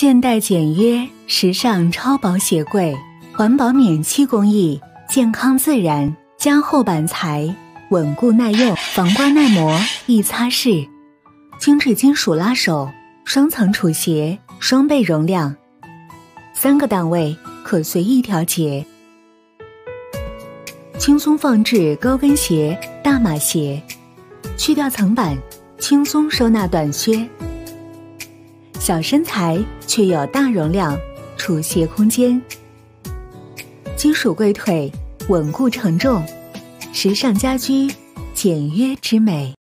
现代简约、时尚超薄鞋柜，环保免漆工艺，健康自然，加厚板材，稳固耐用，防刮耐磨，易擦拭，精致金属拉手，双层储鞋，双倍容量，三个档位可随意调节，轻松放置高跟鞋、大码鞋，去掉层板，轻松收纳短靴。小身材却有大容量储鞋空间，金属柜腿稳固承重，时尚家居简约之美。